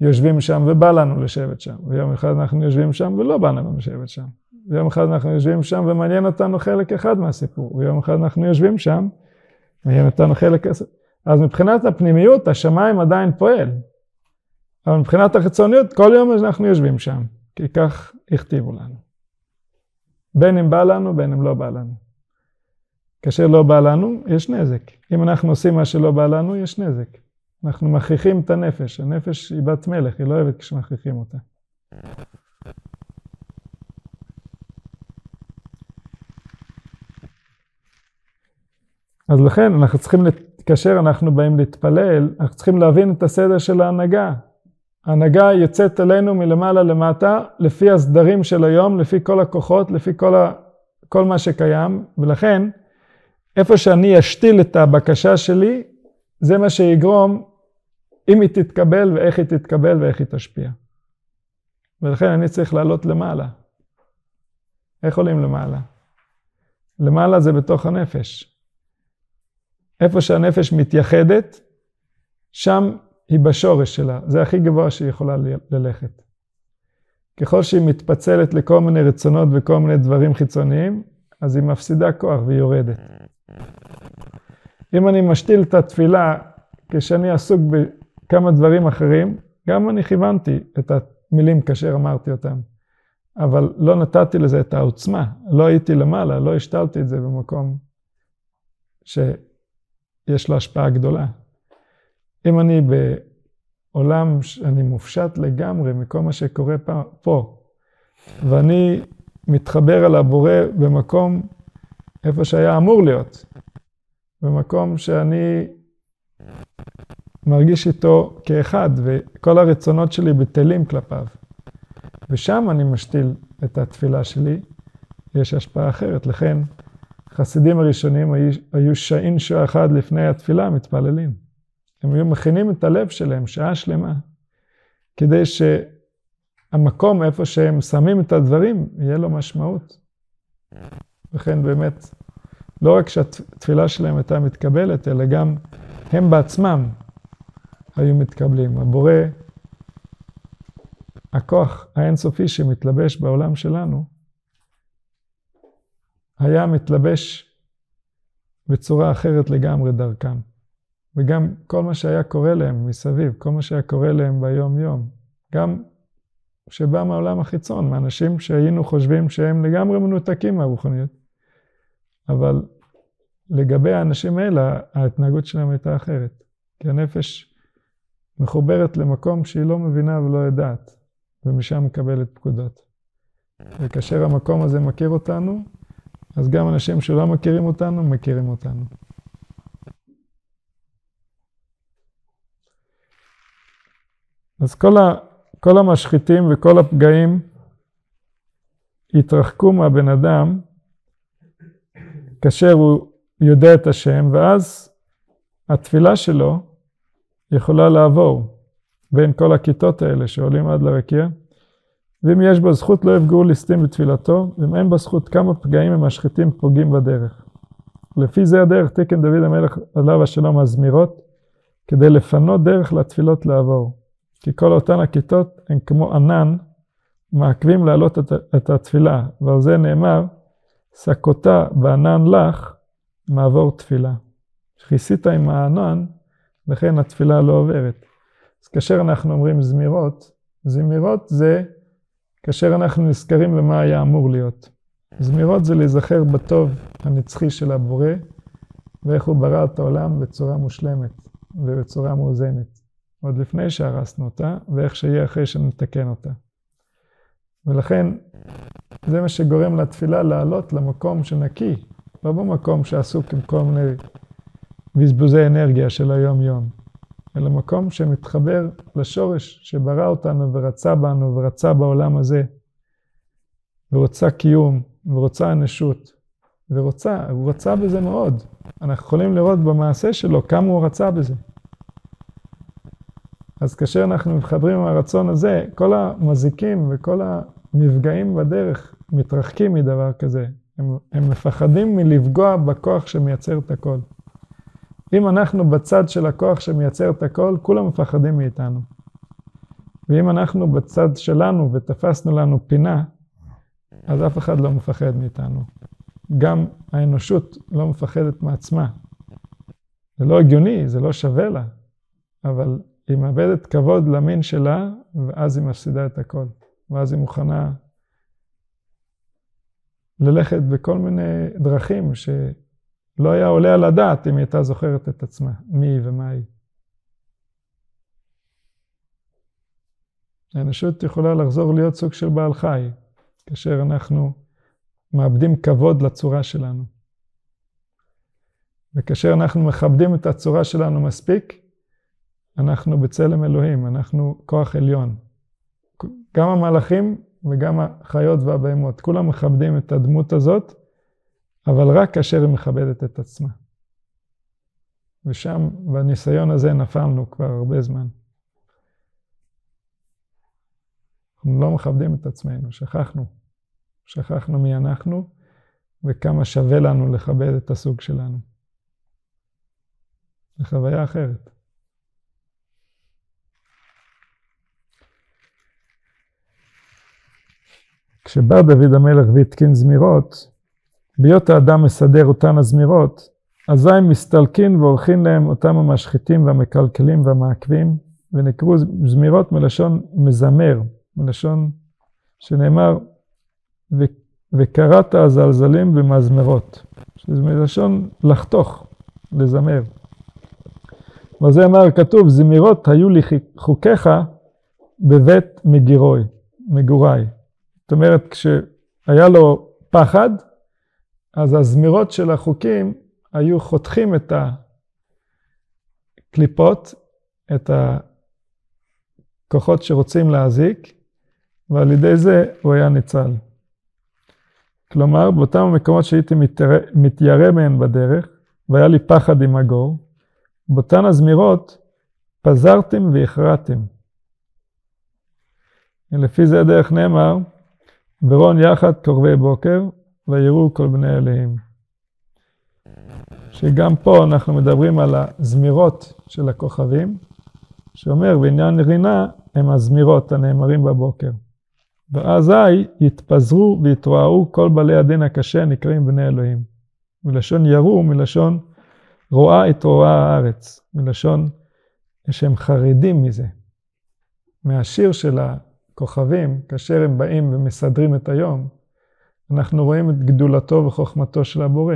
יושבים שם ובא לנו לשבת שם, ויום אחד אנחנו יושבים שם ולא בא לנו לשבת שם. ויום אחד אנחנו יושבים שם ומעניין אותנו חלק אחד מהסיפור, ויום אחד אנחנו יושבים שם, מעניין אותנו חלק... אז מבחינת הפנימיות, השמיים עדיין פועל. אבל מבחינת החיצוניות, כל יום אנחנו יושבים שם, כי כך הכתיבו לנו. בין אם בא לנו, בין אם לא בא לנו. כאשר לא בא לנו, יש נזק. אם אנחנו עושים מה שלא בא לנו, יש נזק. אנחנו מכריחים את הנפש. הנפש היא בת מלך, היא לא אוהבת כשמכריחים אותה. אז לכן אנחנו צריכים, כאשר אנחנו באים להתפלל, אנחנו צריכים להבין את הסדר של ההנהגה. ההנהגה יוצאת אלינו מלמעלה למטה, לפי הסדרים של היום, לפי כל הכוחות, לפי כל, ה, כל מה שקיים, ולכן, איפה שאני אשתיל את הבקשה שלי, זה מה שיגרום אם היא תתקבל ואיך היא תתקבל ואיך היא תשפיע. ולכן אני צריך לעלות למעלה. איך עולים למעלה? למעלה זה בתוך הנפש. איפה שהנפש מתייחדת, שם היא בשורש שלה, זה הכי גבוה שהיא יכולה ללכת. ככל שהיא מתפצלת לכל מיני רצונות וכל מיני דברים חיצוניים, אז היא מפסידה כוח והיא יורדת. אם אני משתיל את התפילה כשאני עסוק בכמה דברים אחרים, גם אני כיוונתי את המילים כאשר אמרתי אותם, אבל לא נתתי לזה את העוצמה, לא הייתי למעלה, לא השתלתי את זה במקום שיש לו השפעה גדולה. אם אני בעולם שאני מופשט לגמרי מכל מה שקורה פה, ואני מתחבר אל הבורא במקום איפה שהיה אמור להיות, במקום שאני מרגיש איתו כאחד, וכל הרצונות שלי בטלים כלפיו. ושם אני משתיל את התפילה שלי, יש השפעה אחרת. לכן, חסידים הראשונים היו, שעין שעה אחד לפני התפילה מתפללים. הם היו מכינים את הלב שלהם שעה שלמה, כדי שהמקום איפה שהם שמים את הדברים, יהיה לו משמעות. וכן באמת, לא רק שהתפילה שלהם הייתה מתקבלת, אלא גם הם בעצמם היו מתקבלים. הבורא, הכוח האינסופי שמתלבש בעולם שלנו, היה מתלבש בצורה אחרת לגמרי דרכם. וגם כל מה שהיה קורה להם מסביב, כל מה שהיה קורה להם ביום-יום, גם שבא מהעולם החיצון, מאנשים שהיינו חושבים שהם לגמרי מנותקים מהרוחניות. אבל לגבי האנשים האלה, ההתנהגות שלהם הייתה אחרת. כי הנפש מחוברת למקום שהיא לא מבינה ולא יודעת, ומשם מקבלת פקודות. וכאשר המקום הזה מכיר אותנו, אז גם אנשים שלא מכירים אותנו, מכירים אותנו. אז כל, ה, כל המשחיתים וכל הפגעים יתרחקו מהבן אדם כאשר הוא יודע את השם, ואז התפילה שלו יכולה לעבור בין כל הכיתות האלה שעולים עד לרקיע, ואם יש בו זכות לא יפגעו ליסטים בתפילתו, ואם אין בו זכות כמה פגעים המשחיתים פוגעים בדרך. לפי זה הדרך תיקן דוד המלך עליו השלום הזמירות, כדי לפנות דרך לתפילות לעבור. כי כל אותן הכיתות הן כמו ענן, מעכבים להעלות את, את התפילה, ועל זה נאמר, שקותה בענן לך, מעבור תפילה. כיסית עם הענן, לכן התפילה לא עוברת. אז כאשר אנחנו אומרים זמירות, זמירות זה כאשר אנחנו נזכרים למה היה אמור להיות. זמירות זה להיזכר בטוב הנצחי של הבורא, ואיך הוא ברא את העולם בצורה מושלמת ובצורה מאוזנת. עוד לפני שהרסנו אותה, ואיך שיהיה אחרי שנתקן אותה. ולכן, זה מה שגורם לתפילה לעלות למקום שנקי, לא במקום שעסוק עם כל מיני בזבוזי אנרגיה של היום-יום, אלא מקום שמתחבר לשורש שברא אותנו ורצה בנו ורצה בעולם הזה, ורוצה קיום, ורוצה אנושות, ורוצה, הוא רצה בזה מאוד. אנחנו יכולים לראות במעשה שלו כמה הוא רצה בזה. אז כאשר אנחנו מתחברים עם הרצון הזה, כל המזיקים וכל המפגעים בדרך מתרחקים מדבר כזה. הם, הם מפחדים מלפגוע בכוח שמייצר את הכל. אם אנחנו בצד של הכוח שמייצר את הכל, כולם מפחדים מאיתנו. ואם אנחנו בצד שלנו ותפסנו לנו פינה, אז אף אחד לא מפחד מאיתנו. גם האנושות לא מפחדת מעצמה. זה לא הגיוני, זה לא שווה לה, אבל היא מאבדת כבוד למין שלה, ואז היא מפסידה את הכל. ואז היא מוכנה ללכת בכל מיני דרכים שלא היה עולה על הדעת אם היא הייתה זוכרת את עצמה, מי היא ומה היא. האנושות יכולה לחזור להיות סוג של בעל חי, כאשר אנחנו מאבדים כבוד לצורה שלנו. וכאשר אנחנו מכבדים את הצורה שלנו מספיק, אנחנו בצלם אלוהים, אנחנו כוח עליון. גם המלאכים וגם החיות והבהמות, כולם מכבדים את הדמות הזאת, אבל רק כאשר היא מכבדת את עצמה. ושם, בניסיון הזה נפלנו כבר הרבה זמן. אנחנו לא מכבדים את עצמנו, שכחנו. שכחנו מי אנחנו וכמה שווה לנו לכבד את הסוג שלנו. זו חוויה אחרת. כשבא דוד המלך והתקין זמירות, בהיות האדם מסדר אותן הזמירות, אזי מסתלקין והולכין להם אותם המשחיתים והמקלקלים והמעכבים, ונקראו זמירות מלשון מזמר, מלשון שנאמר וקראת הזלזלים במזמרות, שזה מלשון לחתוך, לזמר. ועל זה אמר כתוב, זמירות היו לי חוקיך בבית מגירוי, מגוריי. זאת אומרת, כשהיה לו פחד, אז הזמירות של החוקים היו חותכים את הקליפות, את הכוחות שרוצים להזיק, ועל ידי זה הוא היה ניצל. כלומר, באותם המקומות שהייתי מתיירא מהן בדרך, והיה לי פחד עם הגור, באותן הזמירות פזרתם והכרעתם. לפי זה הדרך נאמר, ורון יחד קורבי בוקר, ויראו כל בני אלוהים. שגם פה אנחנו מדברים על הזמירות של הכוכבים, שאומר בעניין רינה הם הזמירות הנאמרים בבוקר. ואזי יתפזרו ויתרועעו כל בעלי הדין הקשה נקראים בני אלוהים. מלשון ירו, מלשון רואה את רואה הארץ, מלשון שהם חרדים מזה. מהשיר של הכוכבים, כאשר הם באים ומסדרים את היום, אנחנו רואים את גדולתו וחוכמתו של הבורא.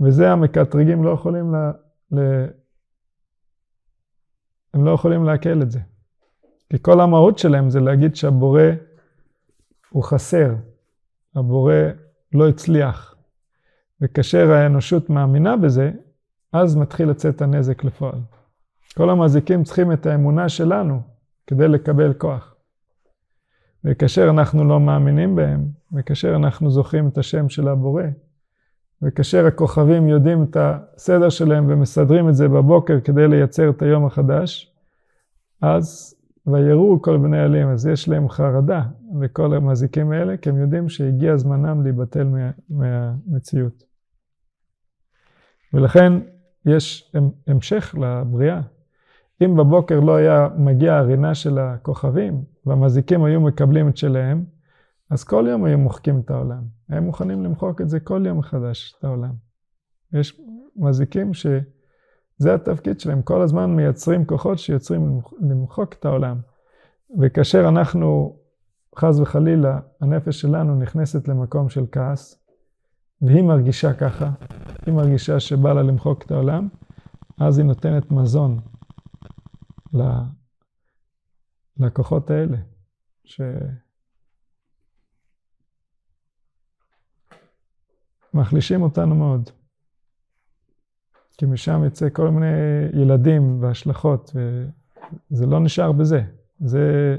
וזה המקטרגים לא יכולים ל... ל... הם לא יכולים לעכל את זה. כי כל המהות שלהם זה להגיד שהבורא הוא חסר, הבורא לא הצליח. וכאשר האנושות מאמינה בזה, אז מתחיל לצאת הנזק לפועל. כל המזיקים צריכים את האמונה שלנו כדי לקבל כוח. וכאשר אנחנו לא מאמינים בהם, וכאשר אנחנו זוכרים את השם של הבורא, וכאשר הכוכבים יודעים את הסדר שלהם ומסדרים את זה בבוקר כדי לייצר את היום החדש, אז ויראו כל בני אלים, אז יש להם חרדה לכל המזיקים האלה, כי הם יודעים שהגיע זמנם להיבטל מה, מהמציאות. ולכן יש המשך לבריאה. אם בבוקר לא היה מגיע הרינה של הכוכבים, והמזיקים היו מקבלים את שלהם, אז כל יום היו מוחקים את העולם. הם מוכנים למחוק את זה כל יום מחדש, את העולם. יש מזיקים ש... זה התפקיד שלהם, כל הזמן מייצרים כוחות שיוצרים למחוק את העולם. וכאשר אנחנו, חס וחלילה, הנפש שלנו נכנסת למקום של כעס, והיא מרגישה ככה, היא מרגישה שבא לה למחוק את העולם, אז היא נותנת מזון לכוחות האלה, שמחלישים אותנו מאוד. כי משם יצא כל מיני ילדים והשלכות, וזה לא נשאר בזה. זה,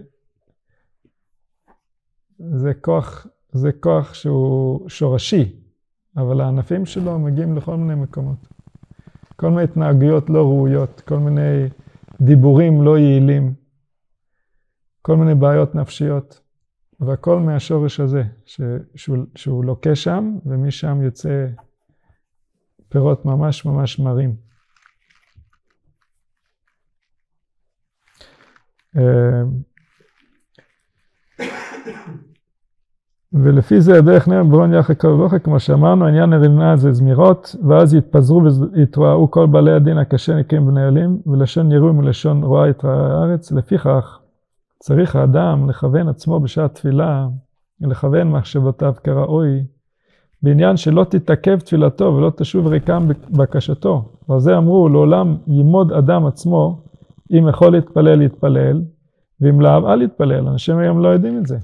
זה, כוח, זה כוח שהוא שורשי, אבל הענפים שלו מגיעים לכל מיני מקומות. כל מיני התנהגויות לא ראויות, כל מיני דיבורים לא יעילים, כל מיני בעיות נפשיות, והכל מהשורש הזה, ש, שהוא, שהוא לוקה שם, ומשם יוצא פירות ממש ממש מרים. אה, ולפי זה הדרך נר ברון כל וכה, כמו שאמרנו, העניין הרננה זה זמירות, ואז יתפזרו ויתרועעו כל בעלי הדין הקשה נקיים בני אלים, ולשון יראו מלשון רואה את הארץ. לפיכך, צריך האדם לכוון עצמו בשעת תפילה, לכוון מחשבותיו כראוי, בעניין שלא תתעכב תפילתו ולא תשוב ריקם בקשתו. ועל זה אמרו, לעולם יימוד אדם עצמו, אם יכול להתפלל, להתפלל, ואם לאו, אל יתפלל. אנשים היום לא יודעים את זה.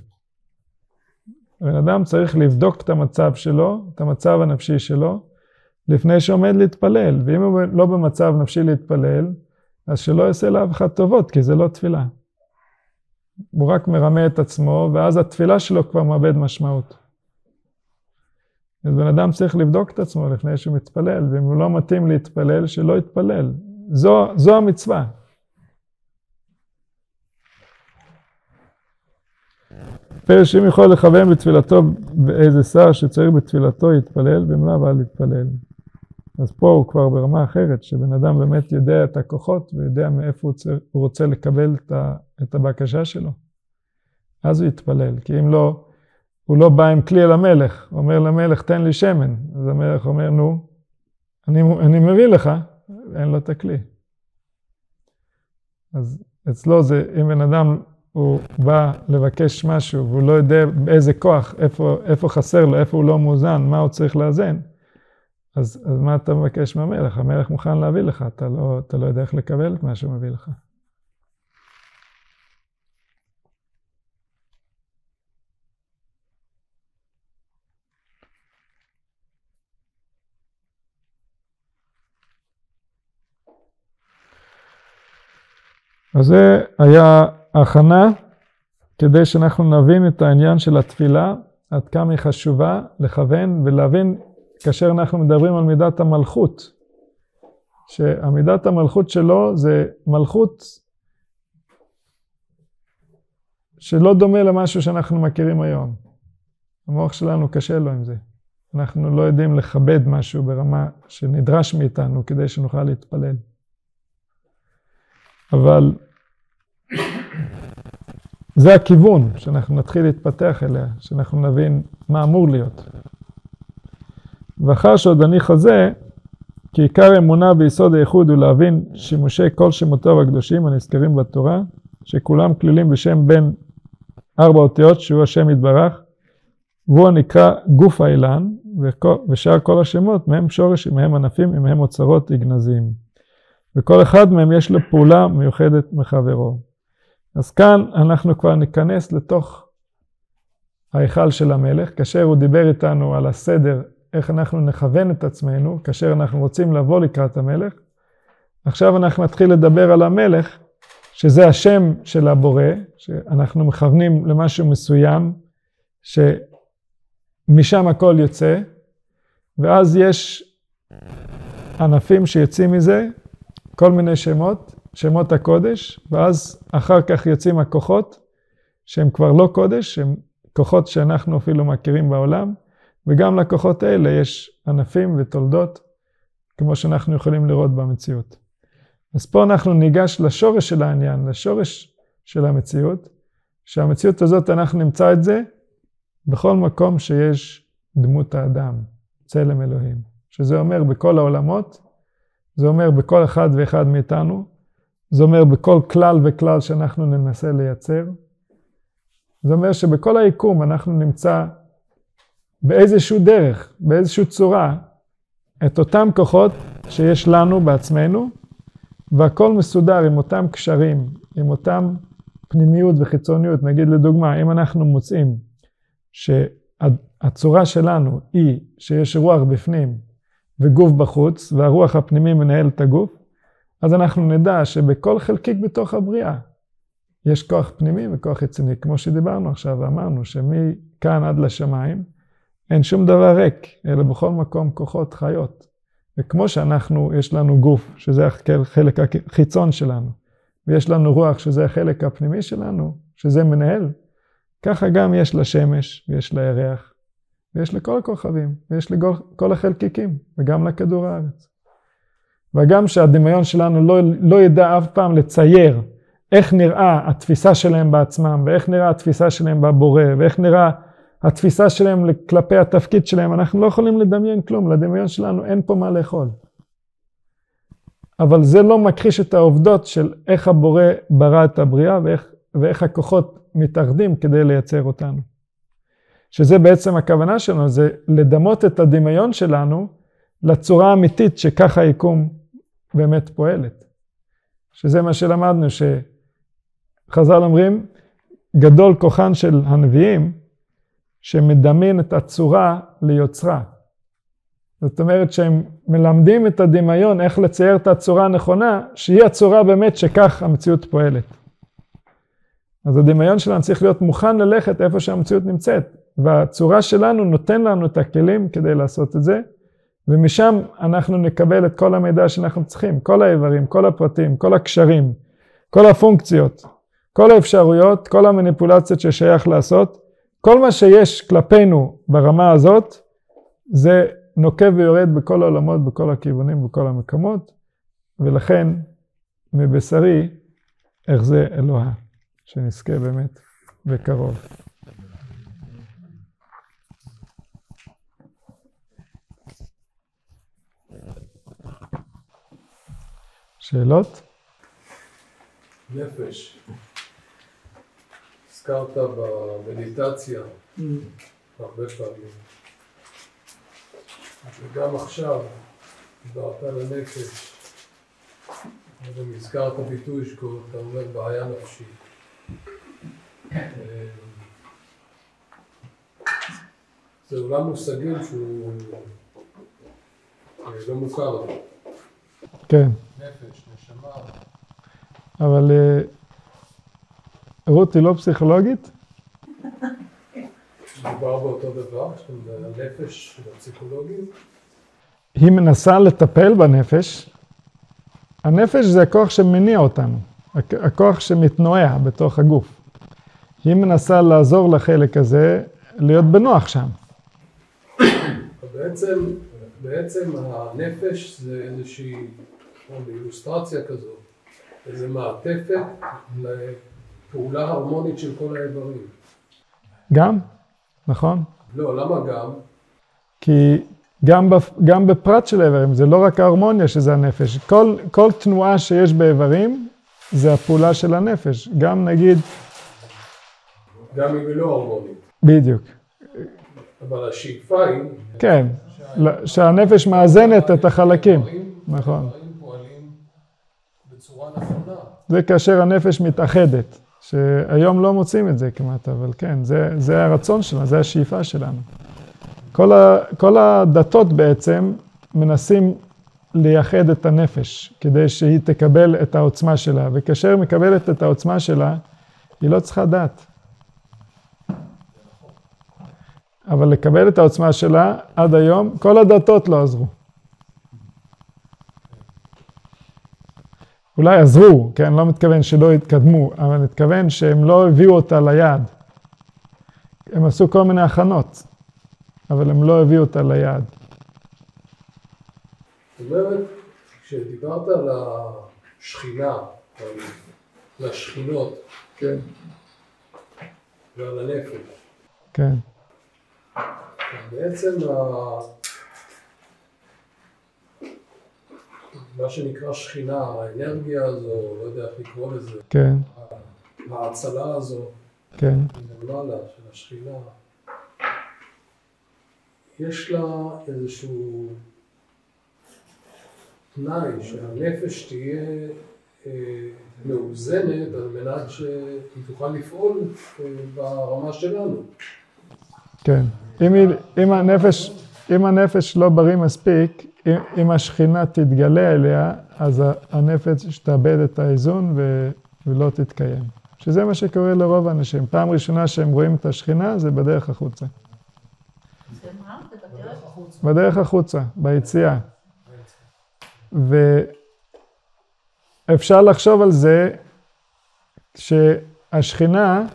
הבן אדם צריך לבדוק את המצב שלו, את המצב הנפשי שלו, לפני שעומד להתפלל. ואם הוא לא במצב נפשי להתפלל, אז שלא יעשה לאף אחד טובות, כי זה לא תפילה. הוא רק מרמה את עצמו, ואז התפילה שלו כבר מאבד משמעות. אז בן אדם צריך לבדוק את עצמו לפני שהוא מתפלל, ואם הוא לא מתאים להתפלל, שלא יתפלל. זו, זו המצווה. פרש שאם יכול לכוון בתפילתו באיזה שר שצריך בתפילתו יתפלל, ואם לאו אל יתפלל. אז פה הוא כבר ברמה אחרת, שבן אדם באמת יודע את הכוחות ויודע מאיפה הוא, צר, הוא רוצה לקבל את, ה, את הבקשה שלו. אז הוא יתפלל, כי אם לא, הוא לא בא עם כלי אל המלך, הוא אומר למלך תן לי שמן, אז המלך אומר נו, אני, אני מביא לך, אין לו את הכלי. אז אצלו זה, אם בן אדם הוא בא לבקש משהו והוא לא יודע באיזה כוח, איפה, איפה חסר לו, איפה הוא לא מאוזן, מה הוא צריך לאזן, אז, אז מה אתה מבקש מהמלך? המלך מוכן להביא לך, אתה לא, אתה לא יודע איך לקבל את מה שהוא מביא לך. אז זה היה הכנה כדי שאנחנו נבין את העניין של התפילה, עד כמה היא חשובה לכוון ולהבין כאשר אנחנו מדברים על מידת המלכות, שהמידת המלכות שלו זה מלכות שלא דומה למשהו שאנחנו מכירים היום. המוח שלנו קשה לו עם זה. אנחנו לא יודעים לכבד משהו ברמה שנדרש מאיתנו כדי שנוכל להתפלל. אבל זה הכיוון שאנחנו נתחיל להתפתח אליה, שאנחנו נבין מה אמור להיות. ואחר שעוד אני חזה, כי עיקר אמונה ביסוד הייחוד הוא להבין שימושי כל שמותיו הקדושים הנזכרים בתורה, שכולם כלילים בשם בין ארבע אותיות שהוא השם יתברך, והוא הנקרא גוף האילן, ושאר כל השמות מהם שורש, מהם ענפים, מהם אוצרות יגנזים. וכל אחד מהם יש לו פעולה מיוחדת מחברו. אז כאן אנחנו כבר ניכנס לתוך ההיכל של המלך, כאשר הוא דיבר איתנו על הסדר, איך אנחנו נכוון את עצמנו, כאשר אנחנו רוצים לבוא לקראת המלך. עכשיו אנחנו נתחיל לדבר על המלך, שזה השם של הבורא, שאנחנו מכוונים למשהו מסוים, שמשם הכל יוצא, ואז יש ענפים שיוצאים מזה, כל מיני שמות, שמות הקודש, ואז אחר כך יוצאים הכוחות, שהם כבר לא קודש, הם כוחות שאנחנו אפילו מכירים בעולם, וגם לכוחות האלה יש ענפים ותולדות, כמו שאנחנו יכולים לראות במציאות. אז פה אנחנו ניגש לשורש של העניין, לשורש של המציאות, שהמציאות הזאת, אנחנו נמצא את זה בכל מקום שיש דמות האדם, צלם אלוהים, שזה אומר בכל העולמות, זה אומר בכל אחד ואחד מאיתנו, זה אומר בכל כלל וכלל שאנחנו ננסה לייצר. זה אומר שבכל היקום אנחנו נמצא באיזשהו דרך, באיזושהי צורה, את אותם כוחות שיש לנו בעצמנו, והכל מסודר עם אותם קשרים, עם אותם פנימיות וחיצוניות. נגיד לדוגמה, אם אנחנו מוצאים שהצורה שלנו היא שיש רוח בפנים וגוף בחוץ, והרוח הפנימי מנהל את הגוף, אז אנחנו נדע שבכל חלקיק בתוך הבריאה יש כוח פנימי וכוח חיצוני, כמו שדיברנו עכשיו ואמרנו שמכאן עד לשמיים אין שום דבר ריק, אלא בכל מקום כוחות חיות. וכמו שאנחנו, יש לנו גוף, שזה החלק החיצון שלנו, ויש לנו רוח, שזה החלק הפנימי שלנו, שזה מנהל, ככה גם יש לשמש, ויש לירח, ויש לכל הכוכבים, ויש לכל החלקיקים, וגם לכדור הארץ. וגם שהדמיון שלנו לא, לא ידע אף פעם לצייר איך נראה התפיסה שלהם בעצמם, ואיך נראה התפיסה שלהם בבורא, ואיך נראה התפיסה שלהם כלפי התפקיד שלהם, אנחנו לא יכולים לדמיין כלום, לדמיון שלנו אין פה מה לאכול. אבל זה לא מכחיש את העובדות של איך הבורא ברא את הבריאה ואיך, ואיך הכוחות מתאחדים כדי לייצר אותנו. שזה בעצם הכוונה שלנו, זה לדמות את הדמיון שלנו לצורה האמיתית שככה היקום באמת פועלת. שזה מה שלמדנו, שחז"ל אומרים, גדול כוחן של הנביאים, שמדמין את הצורה ליוצרה. זאת אומרת שהם מלמדים את הדמיון איך לצייר את הצורה הנכונה, שהיא הצורה באמת שכך המציאות פועלת. אז הדמיון שלנו צריך להיות מוכן ללכת איפה שהמציאות נמצאת, והצורה שלנו נותן לנו את הכלים כדי לעשות את זה, ומשם אנחנו נקבל את כל המידע שאנחנו צריכים, כל האיברים, כל הפרטים, כל הקשרים, כל הפונקציות, כל האפשרויות, כל המניפולציות ששייך לעשות, כל מה שיש כלפינו ברמה הזאת, זה נוקב ויורד בכל העולמות, בכל הכיוונים, בכל המקומות, ולכן מבשרי איך זה אלוה, שנזכה באמת בקרוב. שאלות? נפש. הזכרת במדיטציה. הרבה פעמים. וגם עכשיו דיברת על הנפש, וגם הזכרת ביטוי שאתה אומר בעיה נפשית. זה עולם מושגים שהוא אה, לא מוכר. כן. נשמה. אבל אה, רות היא לא פסיכולוגית? מדובר באותו דבר, הנפש של הפסיכולוגים? היא מנסה לטפל בנפש. הנפש זה הכוח שמניע אותנו, הכוח שמתנועע בתוך הגוף. היא מנסה לעזור לחלק הזה להיות בנוח שם. בעצם, בעצם הנפש זה איזושהי, באילוסטרציה כזאת, איזו מעטפת פעולה הרמונית של כל האיברים. גם, נכון. לא, למה גם? כי גם, בפ... גם בפרט של האיברים, זה לא רק ההרמוניה שזה הנפש. כל, כל תנועה שיש באיברים זה הפעולה של הנפש. גם נגיד... גם אם היא לא הרמונית. בדיוק. אבל השאיפה היא... כן, שהנפש מאזנת את החלקים. נכון. זה כאשר הנפש מתאחדת. שהיום לא מוצאים את זה כמעט, אבל כן, זה, זה הרצון שלנו, זה השאיפה שלנו. כל, ה, כל הדתות בעצם מנסים לייחד את הנפש, כדי שהיא תקבל את העוצמה שלה, וכאשר היא מקבלת את העוצמה שלה, היא לא צריכה דת. אבל לקבל את העוצמה שלה, עד היום, כל הדתות לא עזרו. אולי עזרו, כן? לא מתכוון שלא התקדמו, אבל מתכוון שהם לא הביאו אותה ליעד. הם עשו כל מיני הכנות, אבל הם לא הביאו אותה ליעד. זאת אומרת, כשדיברת על השכינה, על השכינות, כן. ועל הנפש, כן. בעצם מה שנקרא שכינה, האנרגיה הזו, לא יודע איך לקרוא לזה, כן. ההצלה הזו, כן. למעלה של השכינה, יש לה איזשהו תנאי שהנפש תהיה אה, מאוזנת על מנת שהיא תוכל לפעול אה, ברמה שלנו. כן. אם, היא, אם, הנפש, אם הנפש לא בריא מספיק, אם, השכינה תתגלה אליה, אז הנפש תאבד את האיזון ו, ולא תתקיים. שזה מה שקורה לרוב האנשים. פעם ראשונה שהם רואים את השכינה זה בדרך החוצה. בדרך החוצה, ביציאה. ואפשר לחשוב על זה שהשכינה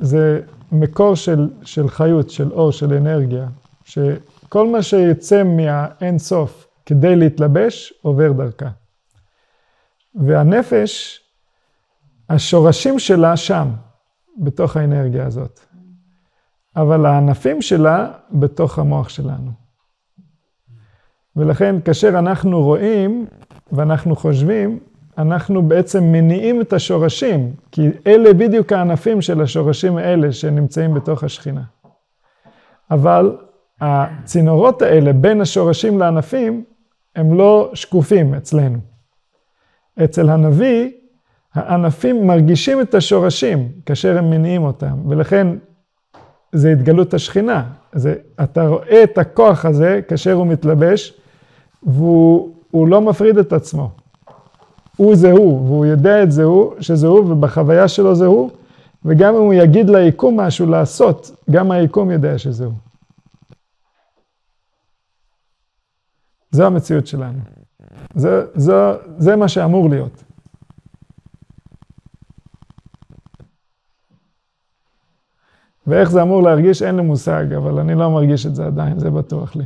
זה מקור של, של חיות, של אור, של אנרגיה, שכל מה שיוצא מהאין סוף כדי להתלבש עובר דרכה. והנפש, השורשים שלה שם, בתוך האנרגיה הזאת. אבל הענפים שלה בתוך המוח שלנו. ולכן כאשר אנחנו רואים ואנחנו חושבים, אנחנו בעצם מניעים את השורשים, כי אלה בדיוק הענפים של השורשים האלה שנמצאים בתוך השכינה. אבל הצינורות האלה בין השורשים לענפים הם לא שקופים אצלנו. אצל הנביא, הענפים מרגישים את השורשים כאשר הם מניעים אותם, ולכן זה התגלות השכינה. זה, אתה רואה את הכוח הזה כאשר הוא מתלבש, והוא לא מפריד את עצמו. הוא זה הוא, והוא יודע את זה הוא, שזה הוא, ובחוויה שלו זה הוא, וגם אם הוא יגיד ליקום משהו לעשות, גם היקום יודע שזה הוא. זו המציאות שלנו. זה, זה, זה מה שאמור להיות. ואיך זה אמור להרגיש, אין לי מושג, אבל אני לא מרגיש את זה עדיין, זה בטוח לי.